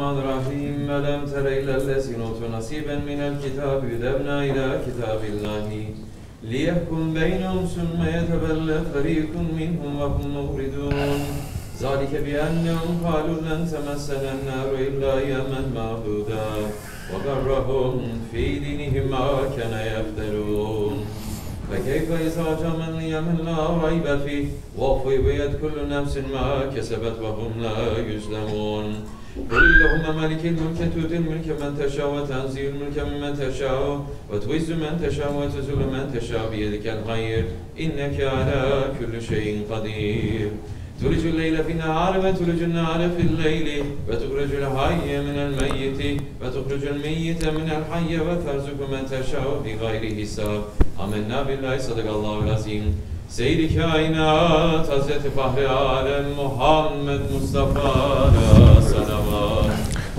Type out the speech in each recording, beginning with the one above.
الرحمن الرحيم. ألم تر إلى الذين أوتوا نصيبا من الكتاب يذهبنا إلى كتاب الله ليحكم بينهم ثم يتولى فريق منهم وهم موردون ذلك بأنهم قالوا لن تمسنا النار إلا أياما معدودا وغرهم في دينهم ما كان يفترون. فكيف إذا جاء من يوم لا ريب فيه؟ وفيت كل نفس ما كسبت وهم لا يظلمون. قل اللهم مالك الملك تؤتي الملك من تشاء وتنزل الملك ممن تشاء وتعز من تشاء وتذل من تشاء بيدك الخير إنك على كل شيء قدير تولج الليل في النهار وتولج النهار في الليل وتخرج الحي من الميت وتخرج الميت من الحي وترزق من تشاء بغير حساب آمنا بالله صدق الله العظيم Seyri kainat Hazreti Fahri Alem Muhammed Mustafa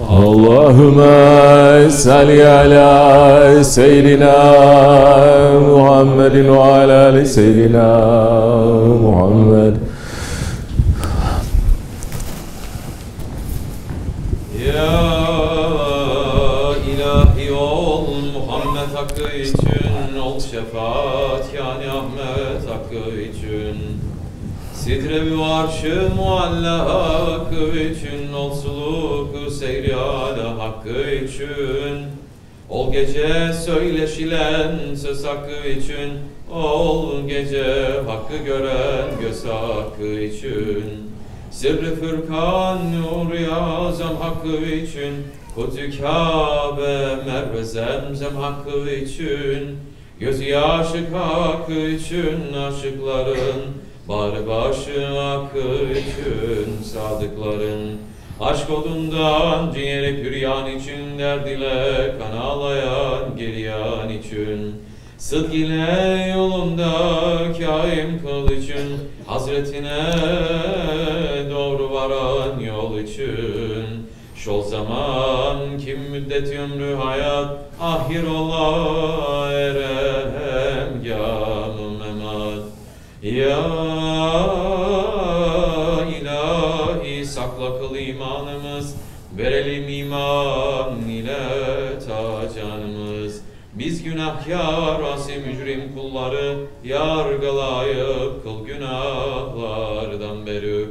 Allahümme salli ala seyyidina Muhammedin ve ala ali seyyidina Muhammed. Ya ilahi ol Muhammed hakkı için ol şefaat yani Ahmet hakkı için. Sidre-i arşı mualla hakkı için olsun ala hakkı için. Ol gece söyleşilen söz hakkı için. Ol gece hakkı gören göz hakkı için. Sırrı Fırkan Nur-i Azam hakkı için. Kutü Kabe Merve Zemzem hakkı için. Gözü aşık hakkı için aşıkların Bari başı hakkı için sadıkların Aşk odundan ciğeri püryan için derdile kan ağlayan geriyan için. Sıdk ile yolunda kaim kıl için Hazretine doğru varan yol için. Şol zaman kim müddet ömrü hayat Ahir ola erem gamı memat. Ya Verelim iman ile ta canımız Biz günahkar asi mücrim kulları Yargılayıp kıl günahlardan beri.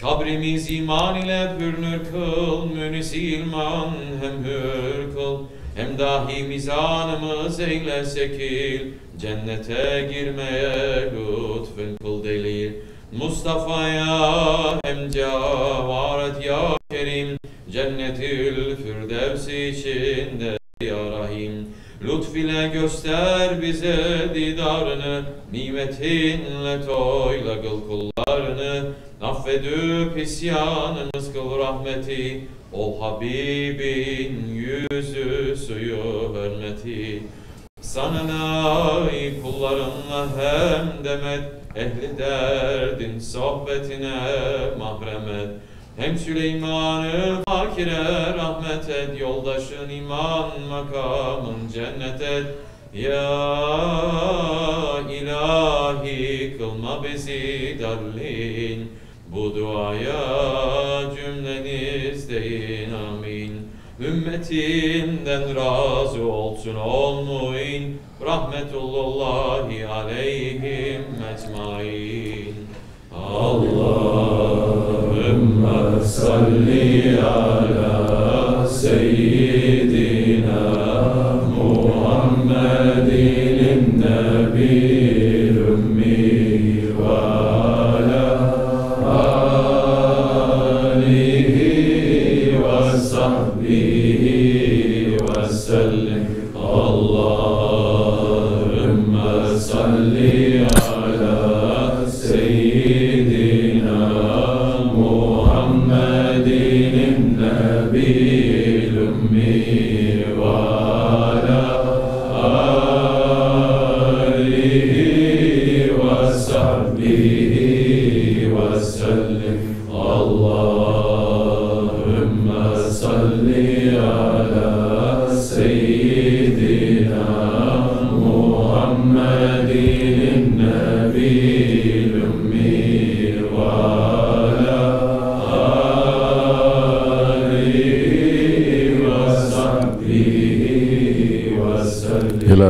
Kabrimiz iman ile pürnür kıl Münisi ilman hem hür kıl. Hem dahi mizanımız eyle sekil Cennete girmeye lütfen kıl delil. Mustafa'ya hem cavaret ya Kerim Cennetül Firdevsi içinde ya Rahim. Lütf ile göster bize didarını Nimetinle toyla kıl kullarını. Affedüp isyanımız kıl rahmeti Ol Habibin yüzü suyu hürmeti. Sana naik kullarınla hem demet Ehli derdin sohbetine mahremet Hem Süleyman'ı fakire rahmet et Yoldaşın iman makamın cennet et. Ya ilahi kılma bizi darlin Bu duaya cümleniz deyin amin. Ümmetinden razı olsun olmuin Rahmetullahi aleyhim ecmain. Allahümme salli ala seyyidina Muhammedin nebil ümmi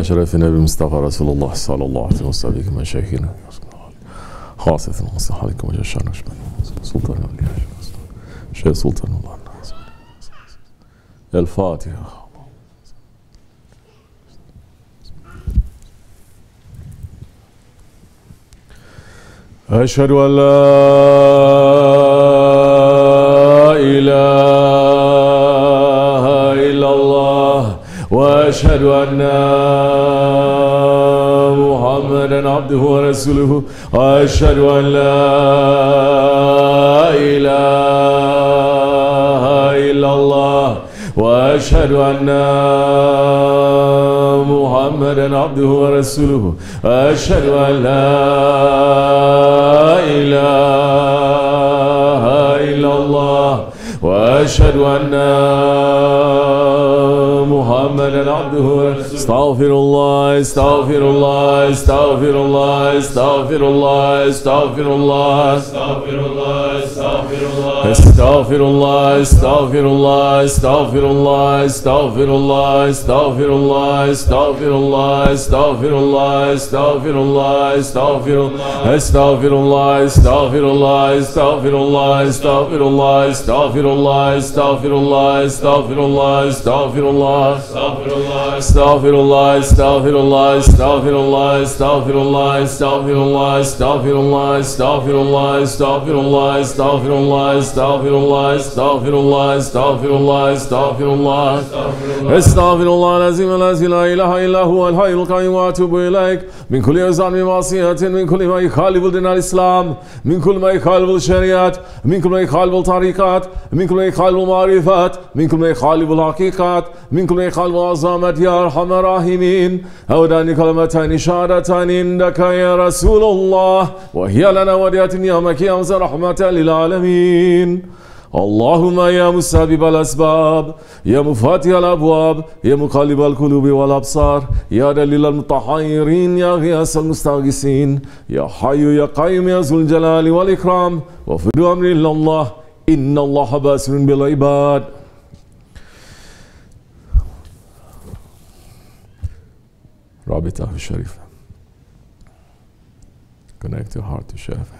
شرف النبي المصطفى رسول الله صلى الله عليه وسلم مشايخنا خاصة المصلحة عليكم وجشان سلطان الأولياء شيخ سلطان الله الفاتحة. أشهد أن لا إله إلا الله وأشهد أن محمدا عبده ورسوله وأشهد أن لا إله إلا الله وأشهد أن محمدا عبده ورسوله أشهد أن لا إله إلا الله وأشهد أن محمدا عبده استغفر الله استغفر الله استغفر الله استغفر الله استغفر الله استغفر الله. استغفر الله استغفر الله استغفر الله استغفر الله استغفر الله استغفر الله استغفر الله استغفر الله استغفر الله استغفر استغفر الله استغفر الله استغفر الله استغفر الله استغفر الله استغفر الله استغفر الله استغفر الله استغفر الله استغفر الله استغفر الله استغفر الله استغفر الله استغفر الله استغفر الله استغفر الله استغفر الله استغفر الله استغفر الله استغفر الله استغفر الله. استغفر الله العظيم الذي لا إله إلا هو الحي القيوم وأتوب إليك. من كل ارزان من معصيه من كل ما يخالف دين الإسلام من كل ما يخالف الشريعة من كل ما يخالف الطريقات من كل ما يخالف المعرفات من كل ما يخالف الحقيقات من كل ما يخالف العظمه يا أرحم الراحمين. اوداني كلمتان شهادتان عندك يا رسول الله وهي لنا ودية يومك يا رحمة للعالمين. اللهم يا مسبب الأسباب يا مفاتيح الأبواب يا مقلب القلوب والأبصار يا دليل المتحيرين يا غياث المستغيثين يا حي يا قيوم يا ذو الجلال والإكرام. وفد أمر إلا الله إن الله باسر بالعباد. رابطة الشريفة. Connect your heart to Shafan.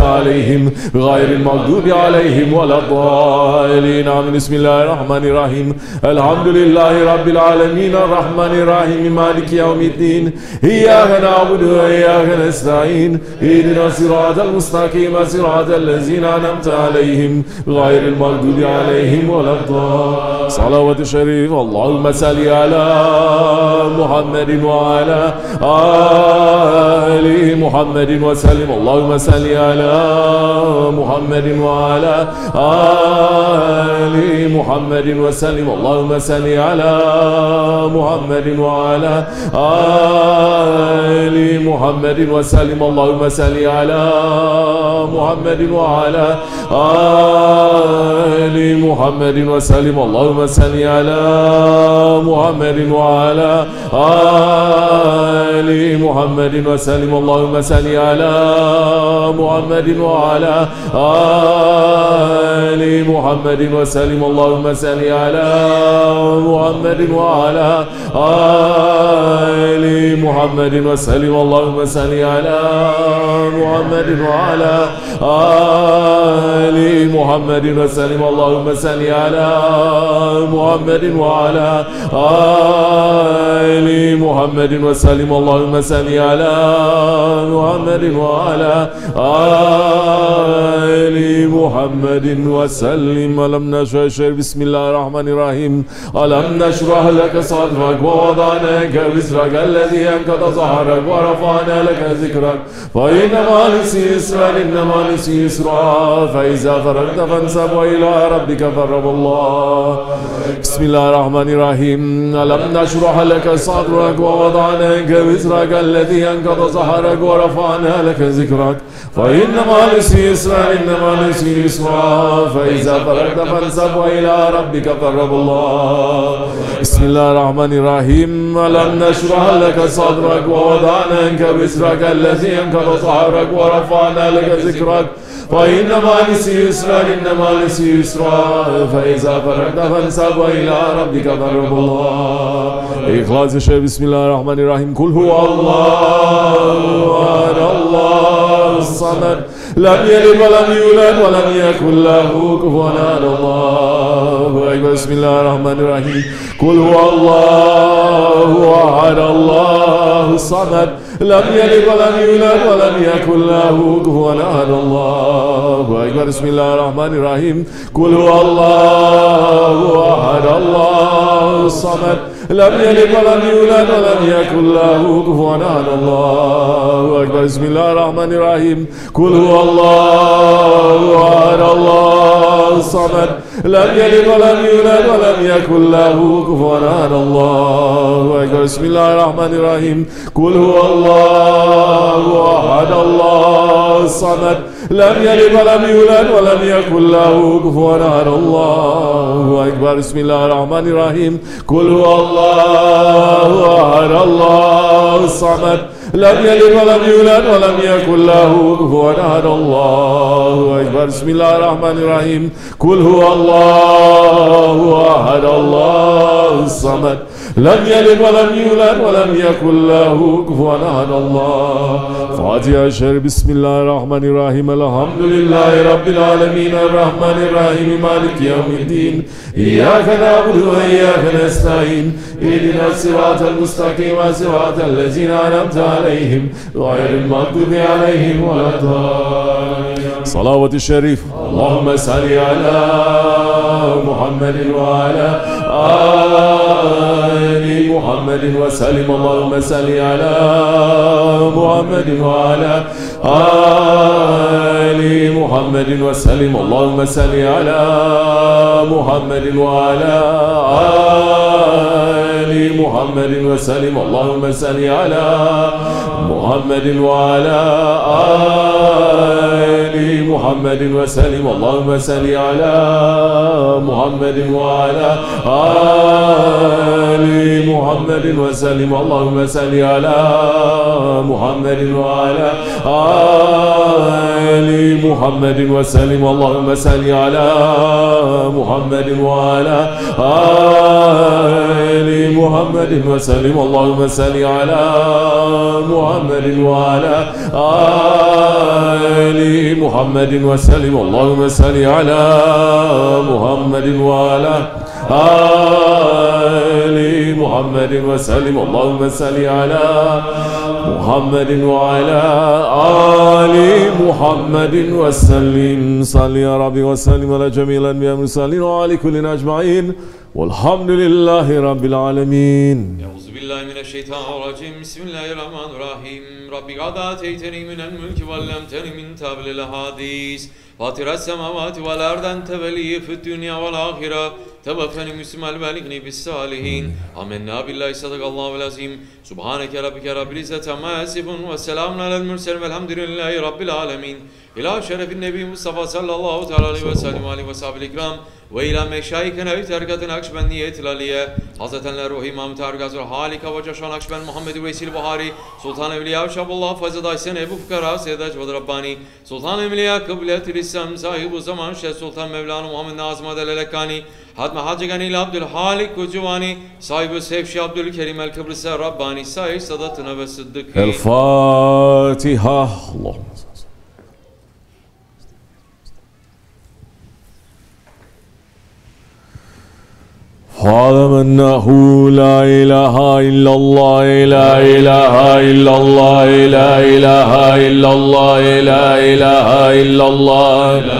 عليهم غير المغضوب عليهم ولا الضالين. آمين. بسم الله الرحمن الرحيم. الحمد لله رب العالمين. الرحمن الرحيم. مالك يوم الدين. إياك نعبد وإياك نستعين. اهدنا الصراط المستقيم. صراط الذين أنعمت عليهم غير المغضوب عليهم ولا الضالين. صلوات الشريف. اللهم صل على محمد وعلى آل محمد وسلم. اللهم صل على Muhammedin ve ala آل محمد وسلم. اللهم صل على محمد وعلى آل محمد وسلم. اللهم صل على محمد وعلى آل محمد وسلم. اللهم صل على محمد وعلى آل محمد وسلم. اللهم صل على محمد وعلى آل محمد وسلم. اللهم صل على محمد وعلى آل محمد وسلم اللهم صل على محمد وعلى آل محمد وسلم اللهم صل على محمد وعلى آل محمد وسلم اللهم صل على محمد وعلى آل محمد وسلم. ألم نشرح بسم الله الرحمن الرحيم. ألم نشرح لك صدرك ووضعنا عنك وزرك الذي أنقض ظهرك ورفعنا لك ذكرك. فإن مع العسر يسرا إن مع يسرا. فإذا فرغت فانسب وإلى ربك فارغب الله. بسم الله الرحمن الرحيم. ألم نشرح لك صدرك ووضعنا عنك وزرك الذي أنقض ظهرك ورفعنا لك ذكرك. فإن مع العسر يسرا مع العسر يسرا. فإذا فرغت فانسب وإلى ربك فارغب الله. بسم الله الرحمن الرحيم. ألم نشرح لك صدرك ووضعنا عنك وزرك الذي أنقض ظهرك ورفعنا لك ذكرك. فإن مع يسرا إن مع يسرا فإذا فرغت فانسب وإلى ربك فارغب الله. إخلاص الشيء بسم الله الرحمن الرحيم. قل هو الله أحد الله الصمد. لم يلد ولم يولد ولم يكن له كفوا أحد الله أكبر. بسم الله الرحمن الرحيم. قل هو الله أحد الله الصمد. لم يلد ولم يولد ولم يكن له كفوا أحد الله أكبر. بسم الله الرحمن الرحيم. قل هو الله أحد الله الصمد. لم يلد ولم يولد ولم يكن له كفوا أحد الله أكبر. بسم الله الرحمن الرحيم. قل هو الله أحد الله الصمد. لم يلد ولم يولد ولم يكن له كفوا. احد الله أكبر. بسم الله الرحمن الرحيم. قل هو الله أحد الله الصمد. لم يلد ولم يولد ولم يكن له كفوا. احد الله أكبر. بسم الله الرحمن الرحيم. قل هو الله أحد الله الصمد. لم يلد ولم يولد ولم يكن له كفوا أحد. الله أكبر. بسم الله الرحمن الرحيم. قل هو الله أحد. الله الصمد. لم يلد ولم يولد ولم يكن له كفوا أحد الله. فاتحة الشهر بسم الله الرحمن الرحيم. الحمد لله رب العالمين. الرحمن الرحيم مالك يوم الدين. إياك نعبد وإياك نستعين. اهدنا الصراط المستقيم صراط الذين أنعمت عليهم. غير المغضوب عليهم ولا الضالين. صلوات الشريف. اللهم صل على محمد وعلى آل محمد وسلم اللهم صل على محمد وعلى آل محمد وسلم اللهم صل على محمد وعلى آل محمد وسلم اللهم صل على محمد وعلى آل محمد وسلم اللهم صل على محمد وعلى آل وسلم اللهم صل على محمد وعلى آل محمد وسلم. اللهم صل على محمد وعلى آل محمد وسلم. اللهم صل على محمد وعلى آل محمد وسلم. اللهم صل على محمد وعلى آل محمد وسلم اللهم صل على محمد وعلى آل محمد وسلم صل يا ربي وسلم على جميع الأنبياء والمرسلين وعلى كل أجمعين والحمد لله رب العالمين أعوذ بالله من الشيطان الرجيم بسم الله الرحمن الرحيم رب قد آتيتني من الملك وعلمتني من تابل الأحاديث فاطر السماوات والأرض أنت ولي في الدنيا والآخرة Teveffeni müslimal ve alikni bis salihin. Amenna billahi sadakallahu vel azim. Subhaneke rabbike rabbil izzete amma yasifun ve selamun alel murselin velhamdülillahi rabbil alemin. İlâ şerefin nebi Mustafa sallallahu teala aleyhi ve sellem aleyhi ve sahabil ikram ve ilâ meşayikine evi terkatin akşbendiyet ilaliye Hazretenler Ruhi İmam Tergaz ve Halika ve Caşan Akşben Muhammed Vesil Buhari Sultan Evliya Şabullah Fazıl Aysen Ebu Fukara Seyyid Acvad Rabbani Sultan Evliya Kıblet-i sahibi zaman Şeyh Sultan Mevlana Muhammed Nazım Adelelekani حد مهاجر گنیل عبدالحالی کوچوانی سایب سیف شی عبدالکریم الکبرس ربانی سای صدات نبست دکی الفاتحه الله. فاذا لا اله الا الله لا اله الا الله لا اله الا الله لا اله الا الله.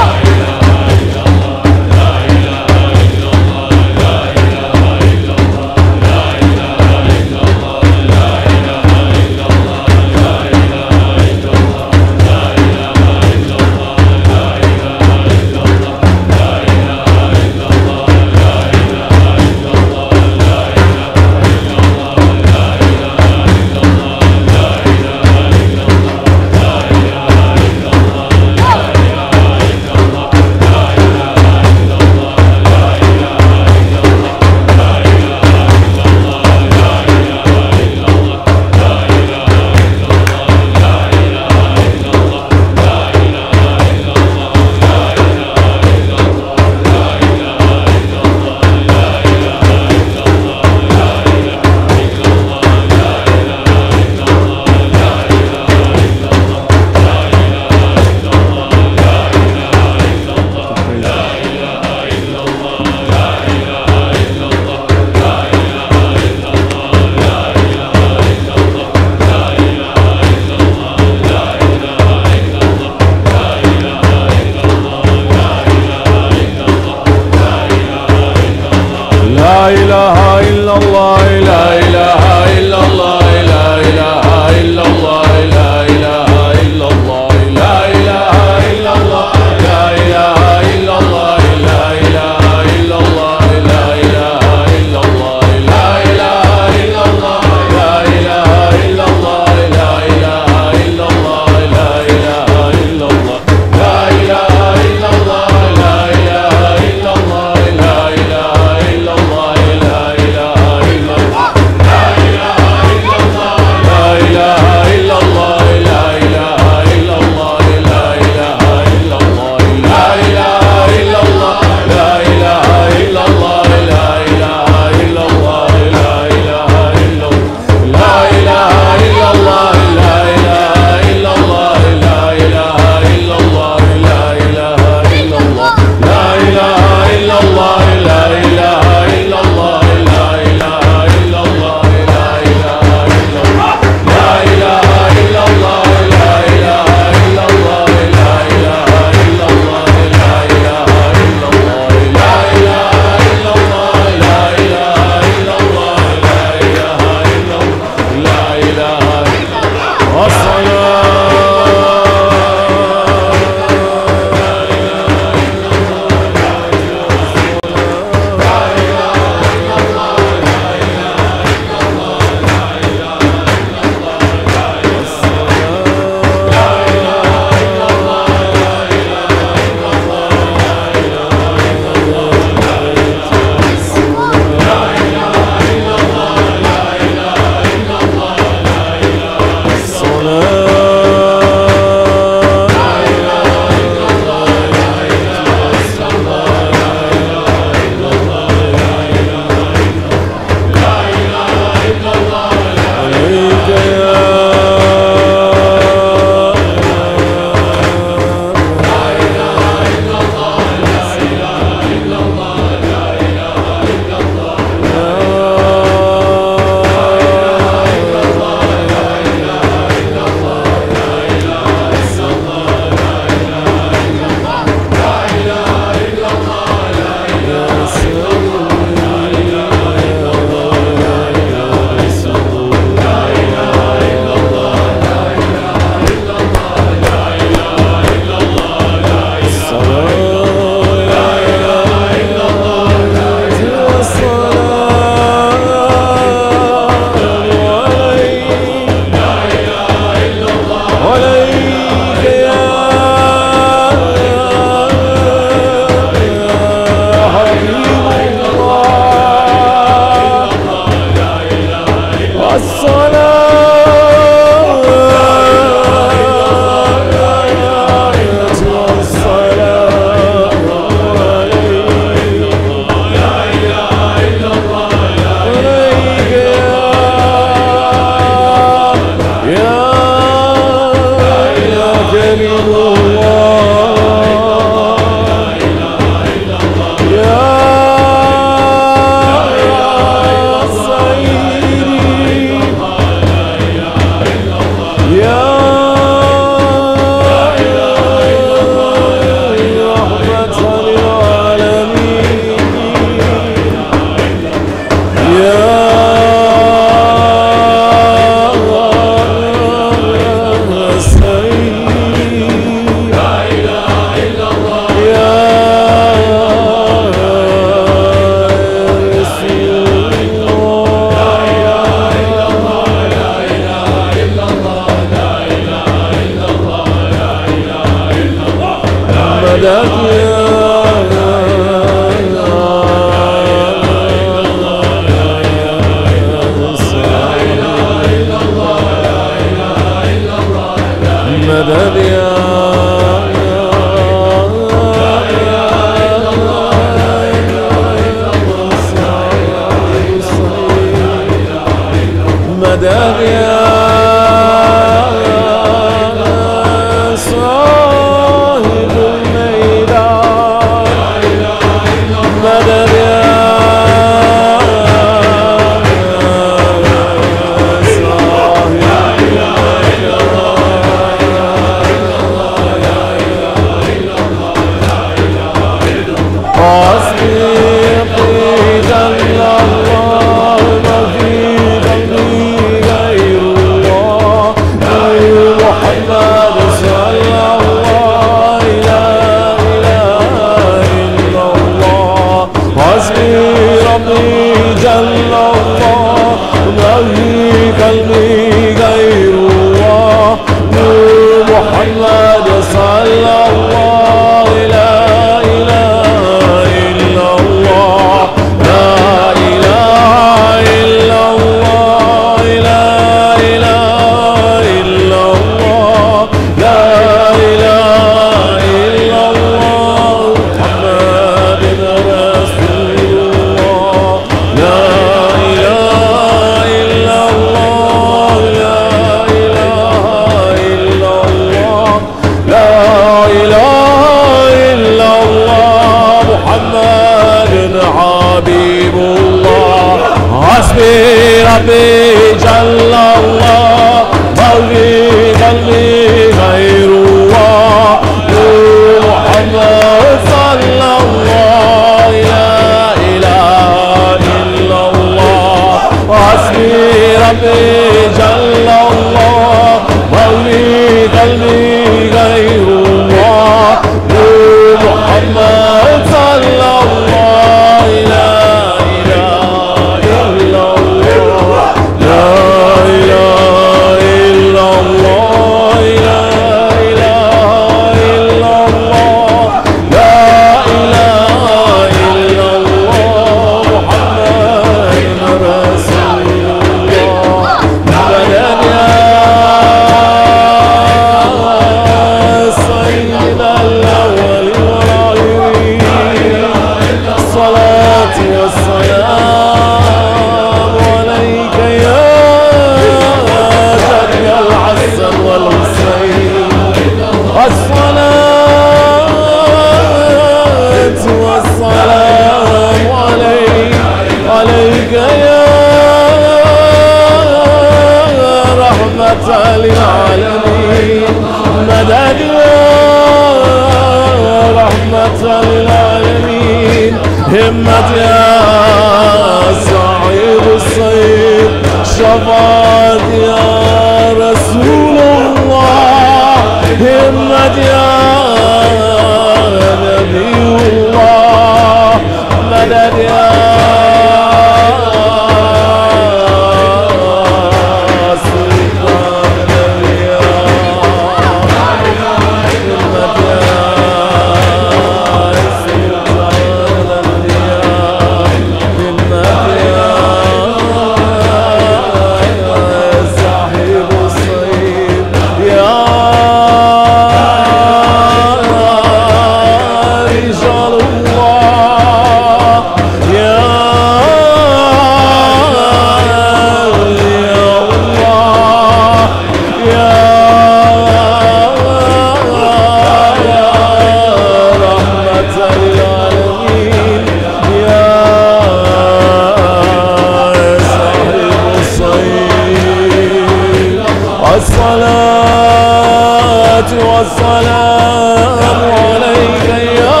الصلاة والسلام عليك يا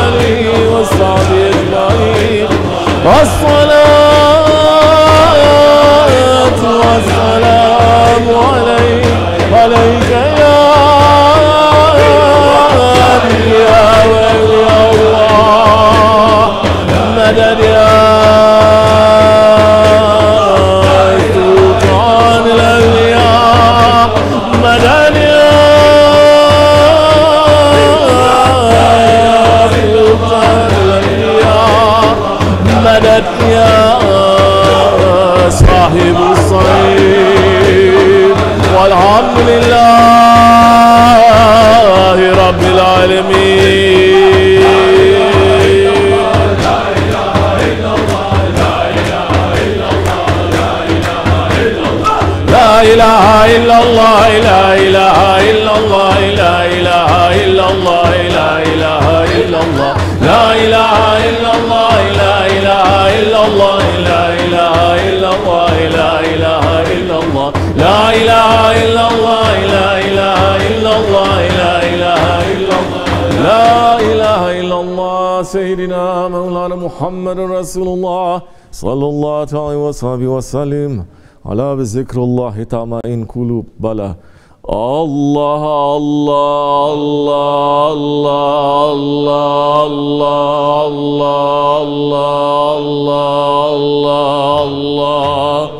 علي والصحب أجمعين. صاحب الصيد والحمد لله رب العالمين لا إله إلا الله لا إله محمد رسول الله صلى الله عليه وصحبه وسلم على بذكر الله تطمئن قلوب بلى الله الله الله الله الله الله الله الله الله الله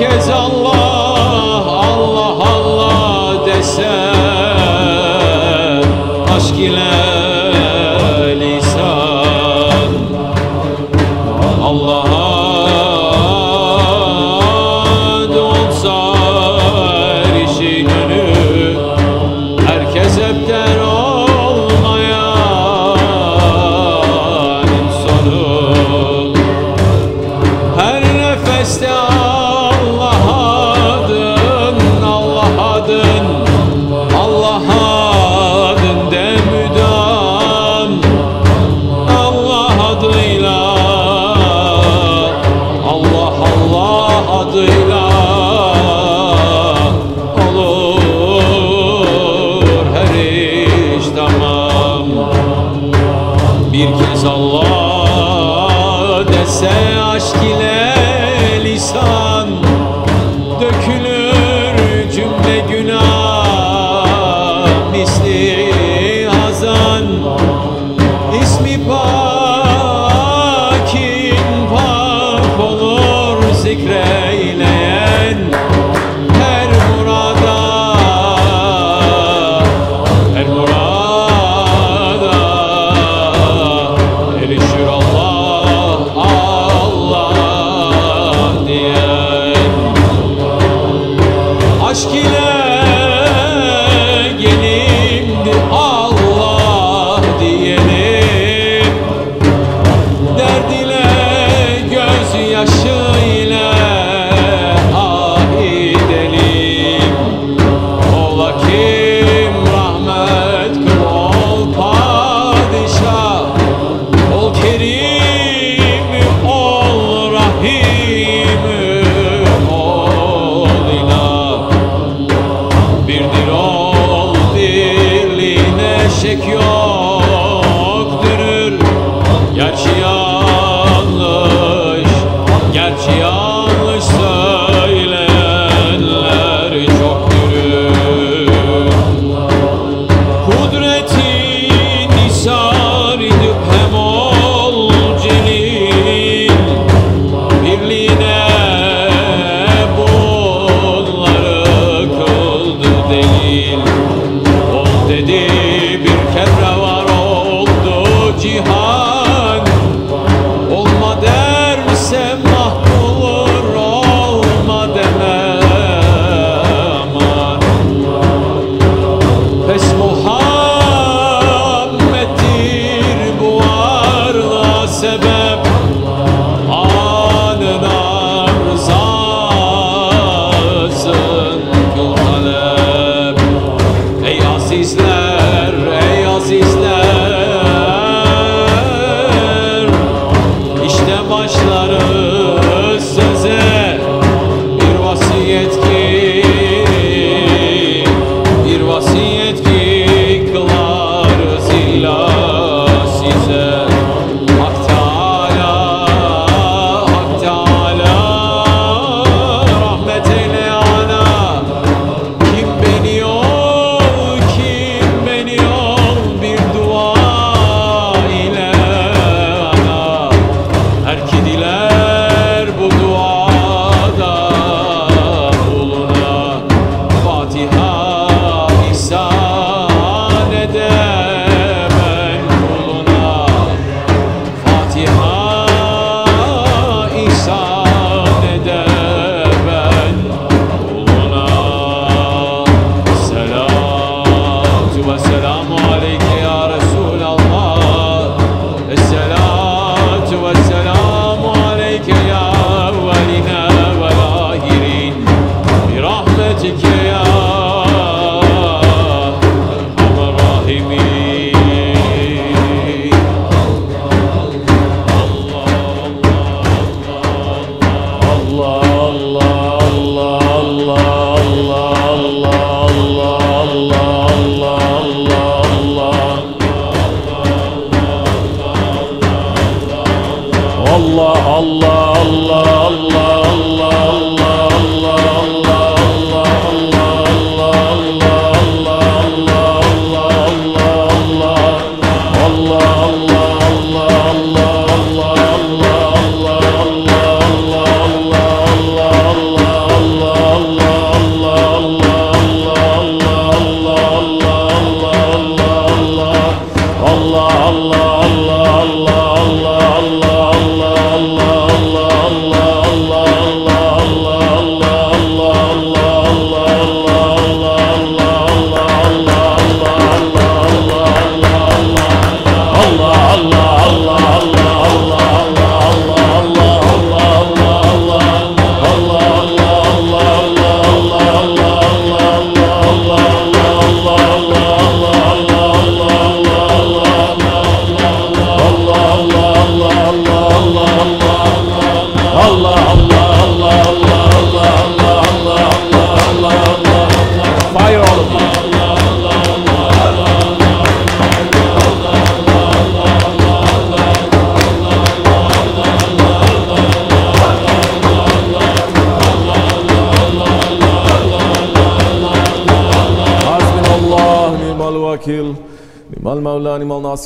years old.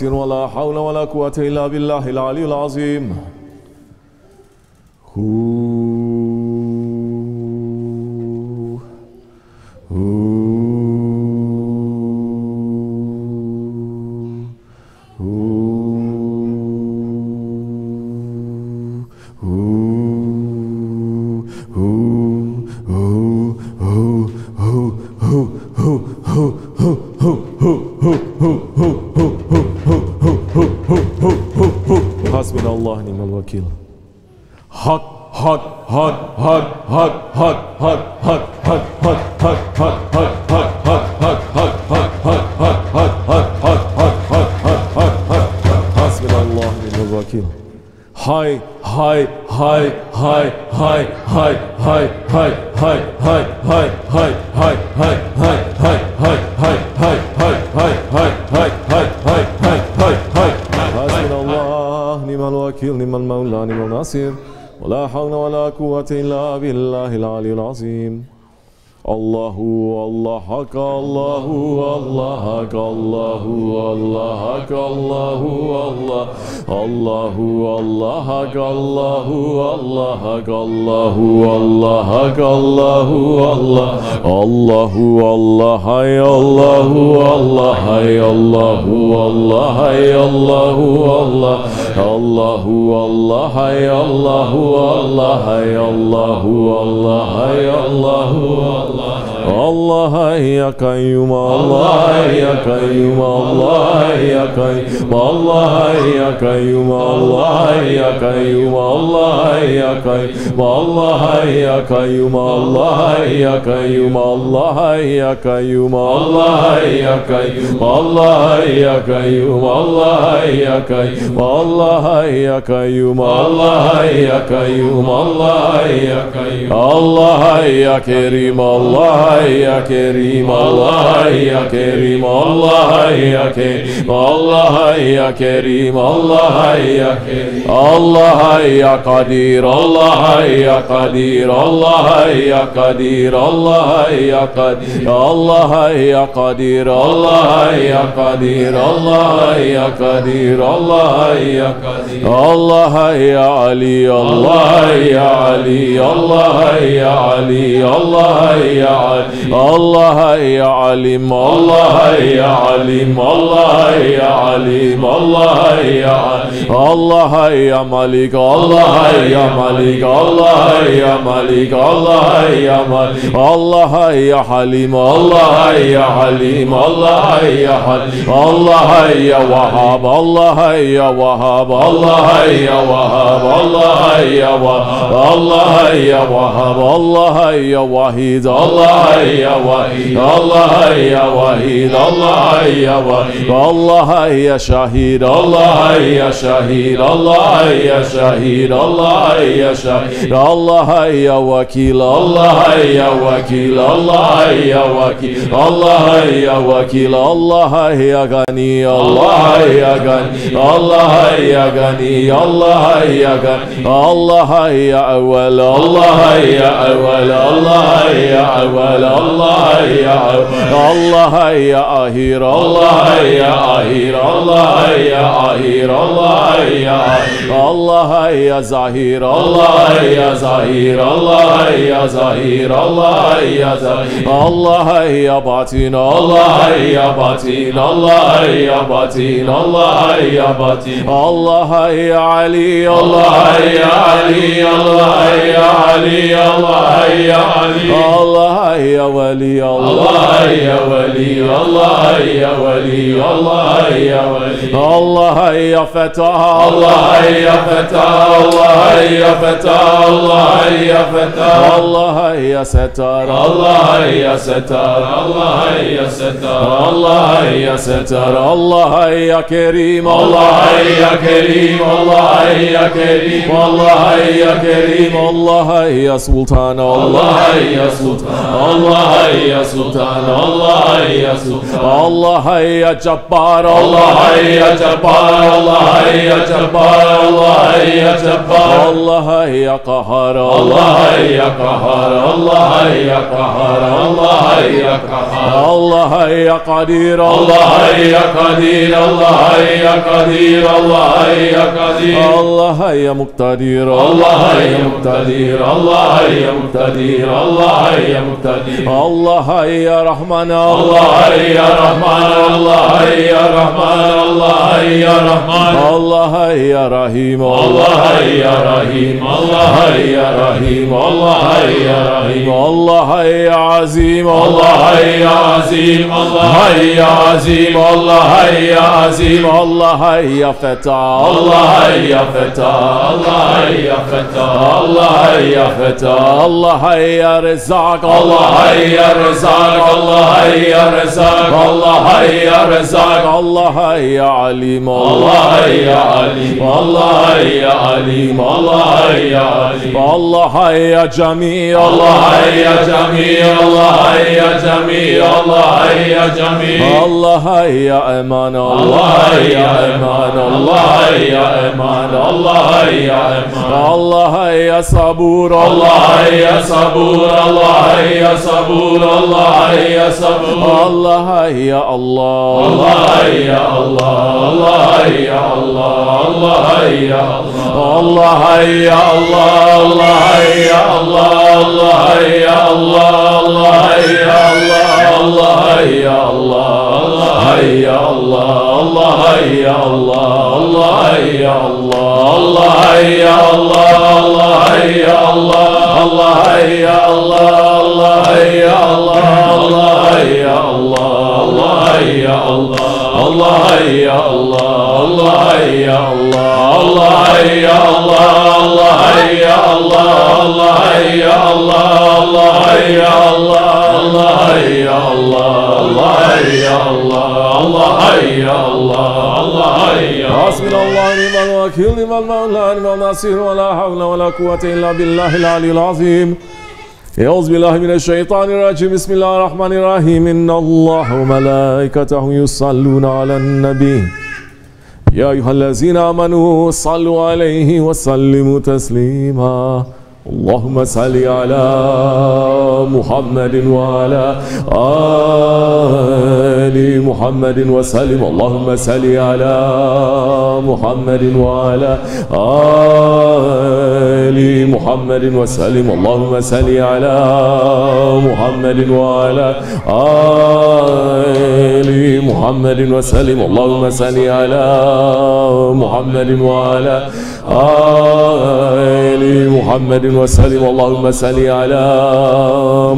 الناصر ولا حول ولا قوة إلا بالله العلي العظيم. wakil. قوة إلا بالله العلي العظيم الله الله حق الله الله حق الله الله حق الله الله الله الله حق الله الله حق الله الله حق الله الله الله الله حي الله الله حي الله الله حي الله الله الله الله حي الله الله حي الله الله حي الله الله يا قيوم الله يا قيوم الله يا قيوم الله يا قيوم الله يا قيوم الله يا قيوم الله يا قيوم الله يا قيوم الله يا قيوم الله يا قيوم الله يا قيوم الله يا قيوم الله يا قيوم الله يا قيوم الله يا قيوم الله يا كريم Allah ya Kerim Allah ya Kerim Allah ya Kerim Allah ya Kerim Allah ya Kerim. الله يا قدير الله يا قدير الله يا قدير الله يا قدير الله يا قدير الله يا قدير الله يا قدير الله يا قدير الله يا علي الله يا علي الله يا علي الله يا علي الله يا عليم الله يا عليم الله يا عليم الله يا عليم الله يا ملك الله يا ملك الله يا ملك الله يا ملك الله يا حليم الله يا حليم الله يا حليم الله يا وهاب الله يا وهاب الله يا وهاب الله يا وهاب الله يا وهاب الله يا وحيد الله يا وحيد الله يا وحيد الله يا وحيد الله يا شهيد الله يا شهيد الله يا شهيد الله يا شهيد الله يا وكيل الله يا وكيل الله يا وكيل الله يا وكيل الله يا غني الله يا غني الله يا غني الله يا غني الله يا أول الله يا أول الله يا أول الله يا أول الله يا أهير الله يا أهير الله يا أهير الله يا الله يا زهير الله يا زهير الله يا زهير الله يا زهير الله يا باطن الله يا باطن الله يا باطن الله يا باطن الله يا علي الله يا علي الله يا علي الله يا علي الله يا ولي الله يا ولي الله يا ولي الله يا ولي الله يا فتح الله يا فتح الله يا فتح الله يا فتح الله يا ستار الله يا ستار الله يا ستار الله يا ستار الله يا كريم الله يا كريم الله يا كريم الله يا كريم الله يا سلطان الله يا سلطان Allah ya Sultan Allah ya Sultan Allah ya Jabbar Allah ya يا جبار الله يا جبار الله يا قهار الله يا قهار الله يا قهار الله يا قهار الله يا قدير الله يا قدير الله يا قدير الله يا قدير الله يا مقتدير الله يا مقتدير الله يا مقتدير الله يا مقتدير الله يا رحمن الله يا رحمن الله يا رحمن الله يا رحمن الله الله يا رحيم الله يا رحيم الله يا رحيم الله يا رحيم الله يا عظيم الله يا عظيم الله يا عظيم الله يا عظيم الله يا فتى الله يا فتى الله يا فتى الله يا فتى الله يا رزاق الله يا رزاق الله يا رزاق الله يا رزاق الله يا عليم الله يا يا علي والله يا علي الله يا علي الله يا جميل الله يا جميل الله يا جميل الله يا جميل الله يا أمان الله يا أمان الله يا أمان الله يا أمان الله يا صبور الله يا صبور الله يا صبور الله يا صبور الله يا الله الله يا الله الله يا الله Allah ya Allah ya Allah Allah ya Allah Allah ya Allah Allah ya Allah Allah ya Allah Allah ya Allah Allah ya Allah Allah ya Allah Allah ya Allah Allah ya Allah Allah ya Allah Allah ya Allah Allah ya Allah Allah ya Allah Allah ya Allah Allah ya Allah Allah ya Allah Allah ya Allah Allah ya Allah Allah ya Allah Allah ya Allah Allah ya Allah Allah ya Allah Allah ya حسبنا الله ونعم الوكيل نعم المولى نعم النصير ولا حول ولا قوة إلا بالله العلي العظيم أعوذ بالله من الشيطان الرجيم بسم الله الرحمن الرحيم إن الله وملائكته يصلون على النبي يا أيها الذين آمنوا صلوا عليه وسلموا تسليما. اللهم صل على محمد وعلى آل محمد وسلم. اللهم صل على محمد وعلى آل محمد وسلم. اللهم صل على محمد وعلى آل محمد وسلم. اللهم صل على محمد وعلى آل محمد وسلم اللهم صل على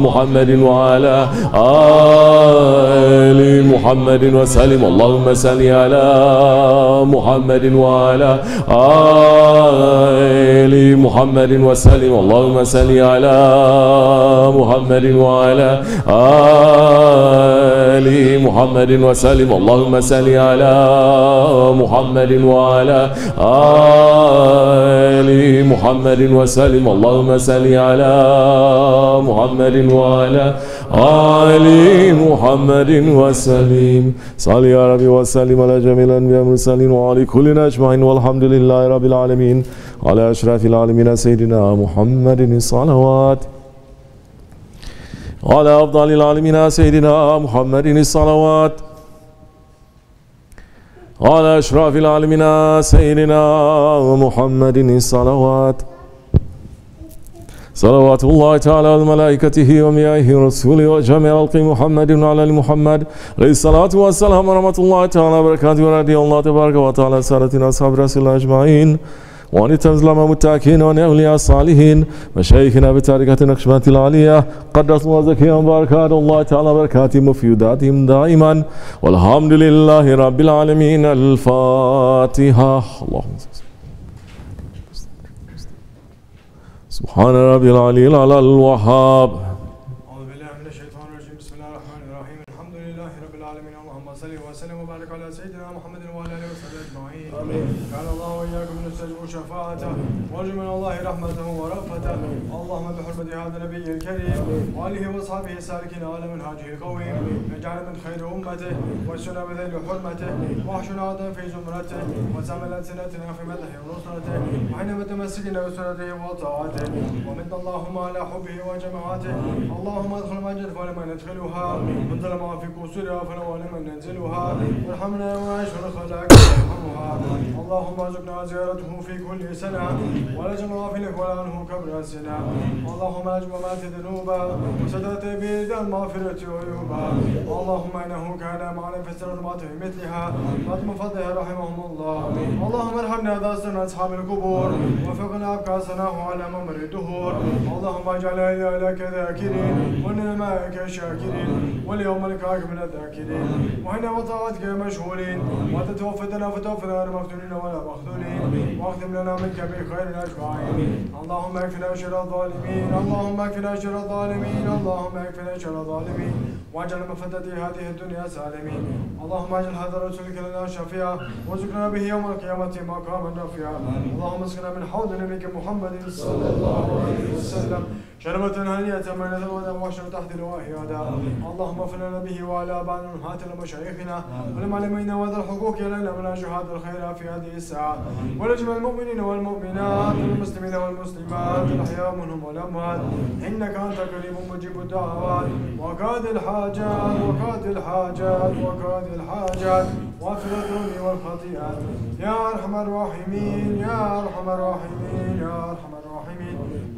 محمد وعلى آل محمد وسلم اللهم صل على محمد وعلى آل محمد وسلم اللهم صل على محمد وعلى آل محمد وسلم اللهم صل على محمد وعلى آل محمد وسلم اللهم Allahümme salli ala Muhammedin ve ala Ali Muhammedin ve selim Salli ya Rabbi ve selim ala cemilen ve emri selim ve ali kullin ecmain velhamdülillahi Rabbil alemin. Ala eşrafil alemine seyyidina Muhammedin salavat. Ala afdalil alemine seyyidina Muhammedin salavat. على أشرف العالمين سيدنا محمد الصلوات صلوات الله تعالى وملائكته وميائه ورسوله وجميع خلق محمد وعلى آل محمد. عليه الصلاة والسلام ورحمة الله تعالى وبركاته. ورضي الله تبارك وتعالى سادتنا أصحاب رسول الله أجمعين. وعن التنزل متاكين وعن أولياء الصالحين. مشايخنا بتاركة نقشبات العالية. قدس الله زكيا وبركات الله تعالى وبركاته. مفيداتهم دائما. والحمد لله رب العالمين. الفاتحة. اللهم صل سبحان ربي العلي على الوهاب. أعوذ بالله من الشيطان الرجيم. بسم الله الرحمن الرحيم. الحمد لله رب العالمين. اللهم صل وسلم وبارك على سيدنا محمد وعلى آله وصحبه أجمعين. كان الله وإياكم نستجب شفاعته وارجو من الله رحمته ورأفته اللهم بحرمة هذا النبي الكريم وآله وأصحابه السالكين على منهاجه القويم. اجعل من خير أمته واشنا بذيل حرمته واحشنا في زمرته في مدحه. وحين متمسكنا بسنته وطاعته ومن اللهم على حبه وجماعته. اللهم ادخل مجد فلما ندخلها من ظلم في قصورها فلو لمن ننزلها. وارحمنا وعيش خلاك وارحمها. اللهم ارزقنا زيارته في كل سنة ولا جمع في لك ولا عنه كبر السنة اللهم اجب ما ذنوبا وسدت بيد المغفرة عيوبا اللهم إنه كان معنا في السنوات مثلها فاطمة فضلها رحمهم الله. اللهم ارحمنا ذا سنة أصحاب القبور وفقنا ابقى سناه على ممر الدهور. اللهم اجعل لك ذاكرين ونعمائك شاكرين واليوم الكاك من الذاكرين. وحنا وطاعتك مشهورين وتتوفتنا فتوفنا غير مفتونين. ولا مخذولين واختم لنا منك بخير اجمعين اللهم اكفنا شر الظالمين اللهم اكفنا شر الظالمين اللهم اكفنا شر الظالمين واجعل مفدتي هذه الدنيا سالمين اللهم اجعل هذا الرسول لنا شفيعا وارزقنا به يوم القيامة مقاما رفيعا اللهم اسقنا من حوض نبيك محمد صلى الله عليه وسلم شربة هنيئة من ذنوبنا وحشر تحت أداء اللهم اغفر لنا به وعلى آبائنا وأمهاتنا ومشايخنا والمعلمين وذا الحقوق لنا من جهاد الخير في هذه الساعة. ولجمع المؤمنين والمؤمنات والمسلمين والمسلمات الأحياء منهم والأموات. إنك أنت قريب مجيب الدعوات. وقاد الحاجات وقاد الحاجات وقاد الحاجات. واغفر الذنوب والخطيئات. يا أرحم الراحمين يا أرحم الراحمين يا أرحم الراحمين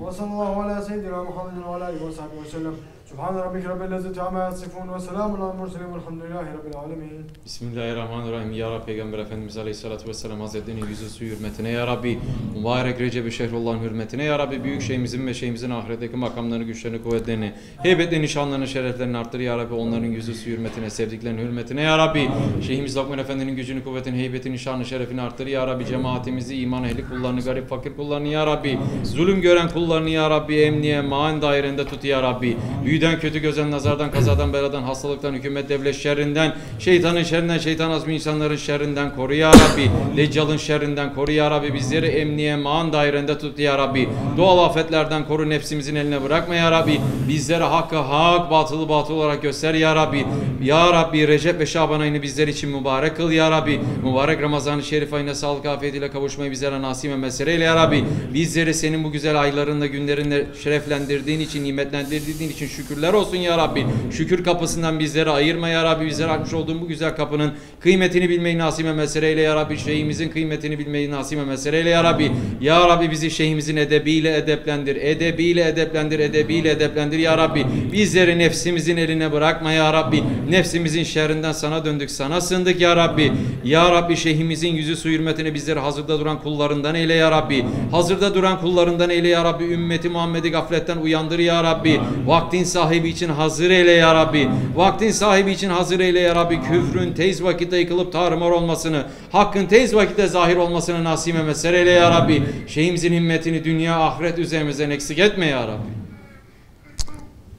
وصلى الله على سيدنا محمد وعلى آله وصحبه وسلم. Subhan rabbike rabbil izzati amma yasifun ve selamun alel murselin velhamdülillahi rabbil alamin. Bismillahirrahmanirrahim. Ya Rabbi Peygamber Efendimiz Aleyhissalatu vesselam Hazretlerinin yüzü suyu hürmetine ya Rabbi. Mübarek Recep-i Şehrullah'ın hürmetine ya Rabbi. Büyük şeyimizin ve şeyimizin ahiretteki makamlarını, güçlerini, kuvvetlerini, heybetlerini, şanlarını, şereflerini arttır ya Rabbi. Onların yüzü suyu hürmetine, sevdiklerinin hürmetine ya Rabbi. Şeyhimiz Lokman Efendi'nin gücünü, kuvvetini, heybetini, şanını, şerefini arttır ya Rabbi. Cemaatimizi, iman ehli kullarını, garip fakir kullarını ya Rabbi. Zulüm gören kullarını ya Rabbi. Emniye, maan dairende tut ya Rabbi. Büyük Büyüden, kötü gözen, nazardan, kazadan, beladan, hastalıktan, hükümet, devlet şerrinden, şeytanın şerrinden, şeytan azmi insanların şerrinden koru ya Rabbi. Deccal'ın şerrinden koru ya Rabbi. Bizleri emniye, maan dairende tut ya Rabbi. Doğal afetlerden koru, nefsimizin eline bırakma ya Rabbi. Bizlere hakkı hak, batılı batıl olarak göster ya Rabbi. Ya Rabbi Recep ve Şaban ayını bizler için mübarek kıl ya Rabbi. Mübarek Ramazan-ı Şerif ayına sağlık afiyetiyle kavuşmayı bizlere nasip ve mesele eyle ya Rabbi. Bizleri senin bu güzel aylarında, günlerinde şereflendirdiğin için, nimetlendirdiğin için şükürler olsun ya Rabbi. Şükür kapısından bizleri ayırma ya Rabbi. Bizlere açmış olduğun bu güzel kapının kıymetini bilmeyi nasip ve mesele eyle ya Rabbi. Şeyhimizin kıymetini bilmeyi nasip ve mesele eyle ya Rabbi. Ya Rabbi bizi şeyhimizin edebiyle edeplendir. Edebiyle edeplendir, edebiyle edeplendir ya Rabbi. Bizleri nefsimizin eline bırakma ya Rabbi. Nefsimizin şerrinden sana döndük, sana sığındık ya Rabbi. Ya Rabbi şeyhimizin yüzü su hürmetine bizleri hazırda duran kullarından eyle ya Rabbi. Hazırda duran kullarından eyle ya Rabbi. Ümmeti Muhammed'i gafletten uyandır ya Rabbi. Vaktin sahibi için hazır eyle ya Rabbi. Vaktin sahibi için hazır eyle ya Rabbi. Küfrün tez vakitte yıkılıp tarumar olmasını, hakkın tez vakitte zahir olmasını nasip ve mesele eyle ya Rabbi. Şeyhimizin himmetini dünya ahiret üzerimizden eksik etme ya Rabbi.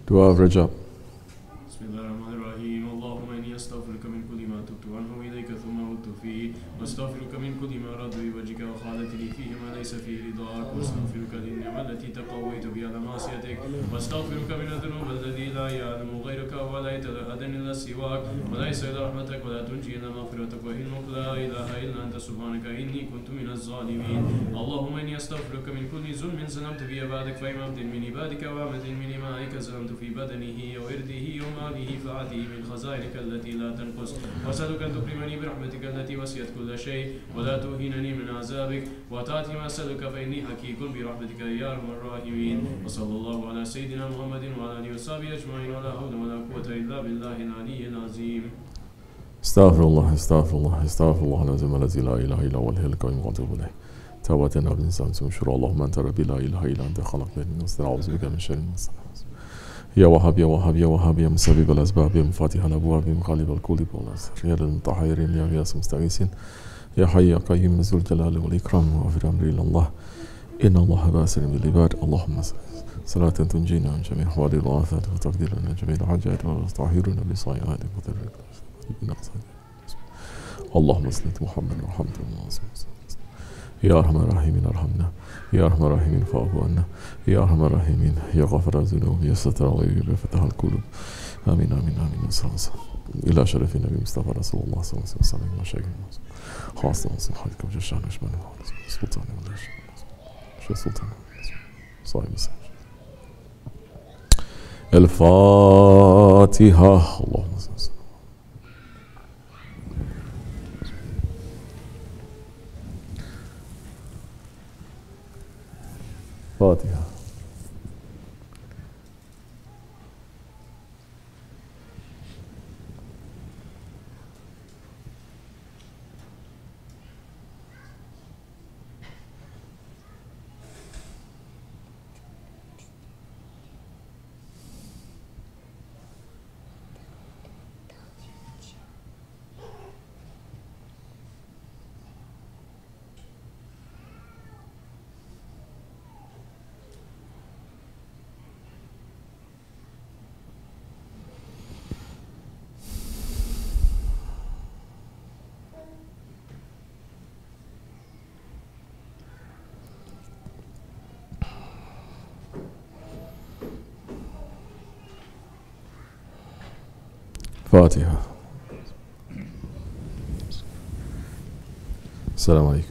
Dua Recep. سواك. وليس إلى رحمتك ولا تنجي إلا مغفرتك وعلمك لا إله إلا أنت. سبحانك إني كنت من الظالمين. اللهم إني أستغفرك من كل ظلم ظلمت في عبادك فإما عبد من عبادك وعبد من إمائك ظلمت في بدنه وإرده وماله فعته من خزائنك التي لا تنقص. وأسألك أن تكرمني برحمتك التي وسعت كل شيء. ولا توهنني من عذابك. وتأتي ما أسألك فإني حقيق برحمتك يا أرحم الراحمين. وصلى الله على سيدنا محمد وعلى آله وصحبه أجمعين. ولا حول ولا قوة إلا بالله العلي العظيم. استغفر الله استغفر الله استغفر الله العظيم الذي لا إله إلا هو الحي القيوم وأتوب إليه. توبة من شر اللهم أنت ربي لا إله إلا أنت خلقتني من نفس. أعوذ بك من شر الناس يا وهاب يا وهاب يا وهاب يا مسبب الأسباب يا مفاتيح الأبواب يا مقلب القلوب والاسر يا للمتحيرين يا غياث المستغيثين يا حي يا قيوم ذو الجلال والإكرام وأغفر أمري إلى الله. إن الله باسل بالعباد. اللهم صلاة تنجينا من جميع أحوال الآفات وتقدر لنا جميع الحاجات وتطهرنا بصيئات وترك اللهم صل محمد ورحمة الله يا أرحم الراحمين ارحمنا. يا أرحم الراحمين فاعف عنا. يا أرحم الراحمين يا غفر الذنوب يا ستر الغيب يا فتح القلوب. آمين آمين آمين. صلى إلى شرف النبي مصطفى رسول الله صلى الله عليه وسلم. وشيخ خاصة صحتك وجشان أشمل سلطان شو سلطان صاحب السلام. الفاتحة. اللهم فاتحة. السلام عليكم